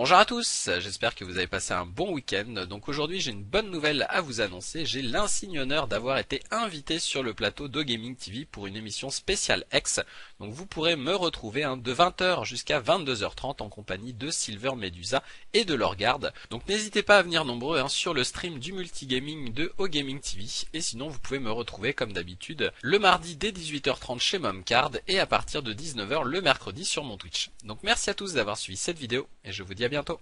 Bonjour à tous, j'espère que vous avez passé un bon week-end. Donc aujourd'hui j'ai une bonne nouvelle à vous annoncer. J'ai l'insigne honneur d'avoir été invité sur le plateau de Gaming TV pour une émission spéciale X. Donc vous pourrez me retrouver hein, de 20h jusqu'à 22h30 en compagnie de Silver Medusa et de leur garde. Donc n'hésitez pas à venir nombreux hein, sur le stream du multigaming de O Gaming TV. Et sinon vous pouvez me retrouver comme d'habitude le mardi dès 18h30 chez Momcard et à partir de 19h le mercredi sur mon Twitch. Donc merci à tous d'avoir suivi cette vidéo et je vous dis à bientôt.